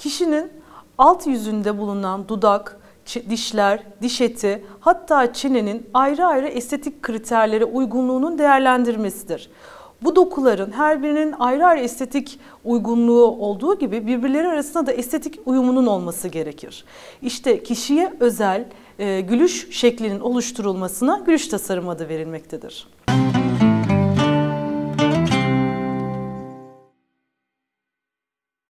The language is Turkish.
kişinin alt yüzünde bulunan dudak, dişler, diş eti hatta çenenin ayrı ayrı estetik kriterlere uygunluğunun değerlendirmesidir. Bu dokuların her birinin ayrı ayrı estetik uygunluğu olduğu gibi birbirleri arasında da estetik uyumunun olması gerekir. İşte kişiye özel e, gülüş şeklinin oluşturulmasına gülüş tasarım adı verilmektedir.